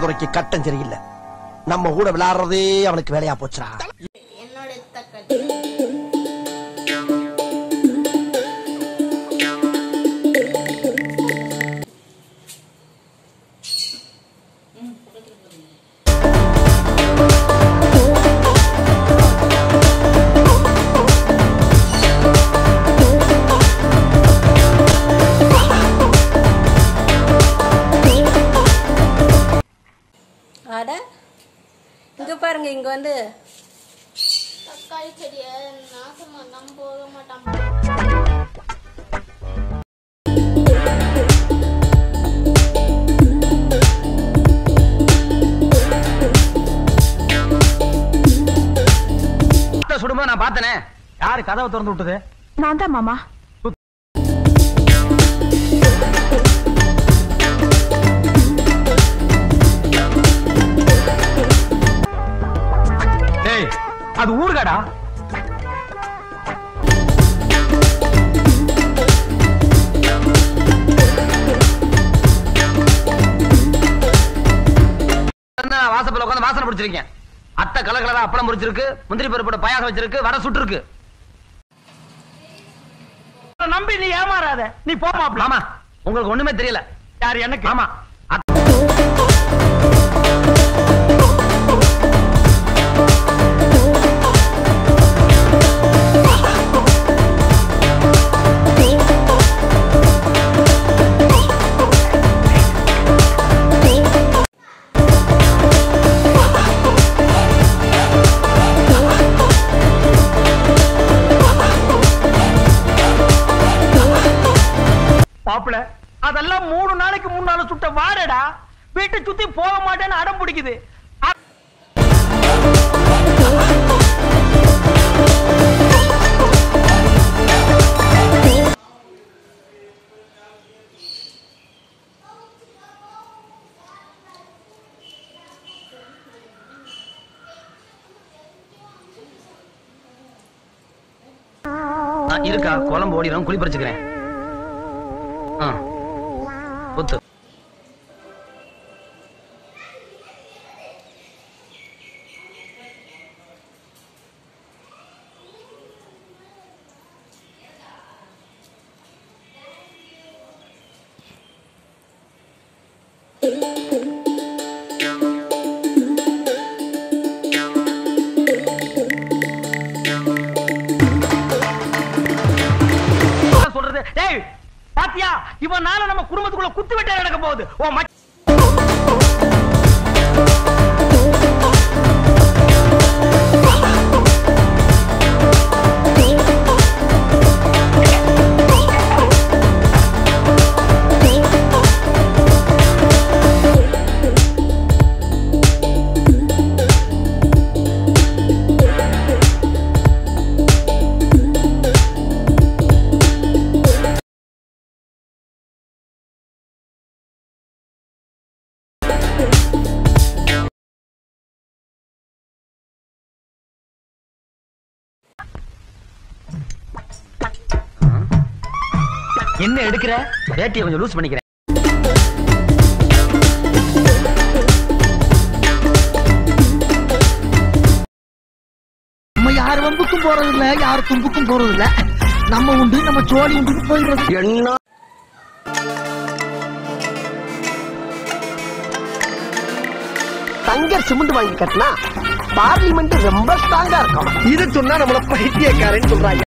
துறைக்கு கட்டம் சரியில்லை. நம்ம கூட விளையாடுறதே அவனுக்கு வேலையா போச்சுடா. பாருங்க இங்க வந்து. தக்காளி செடியை நாசமா தான் போக மாட்டான் சுடும்போது நான் பார்த்தனே? யாரு கதவை திறந்து விட்டது? நான் தான் மாமா. அது ஊர்காடா வாசப்பல உட்காந்து வாசனை பிடிச்சிருக்கேன் அத்தை கலர் கலரா அப்பளம் பிடிச்சிருக்கு முந்திரி பருப்போட பாயாசம் வச்சிருக்கு வடை சுட்டுருக்கு. நம்பி நீ ஏமாறாத. நீ போமா ஆமா உங்களுக்கு ஒண்ணுமே தெரியல. யார் எனக்கு? ஆமா மாப்பிள அதெல்லாம் மூணு நாளைக்கு முன்னால சுட்ட வாடடா. வீட்டை சுத்தி போக மாட்டேன்னு அடம் பிடிக்குது. இருக்கா குழம்பு ஓடிடும் குளிப்பறிச்சுக்கிறேன் వద్దు. பாத்தியா நம்ம குடும்பத்துக்குள்ள குத்து வெட்ட நடக்க போகுது. என்ன எடுக்கிற? வேட்டியை கொஞ்சம் லூஸ் பண்ணிக்கிறேன். நம்ம யார் வம்புக்கும் போறது இல்ல யார் தும்புக்கும் போறது இல்ல நம்ம உண்டு நம்ம சோழி உண்டு போயிடுறது. என்ன? தங்கர் சிமெண்ட் வாங்கி கட்டினா பார்லிமெண்ட் ரொம்ப ஸ்ட்ராங்கா இருக்கும். இது சொன்னா நம்மள பைத்தியக்காரன்னு சொல்றாங்க.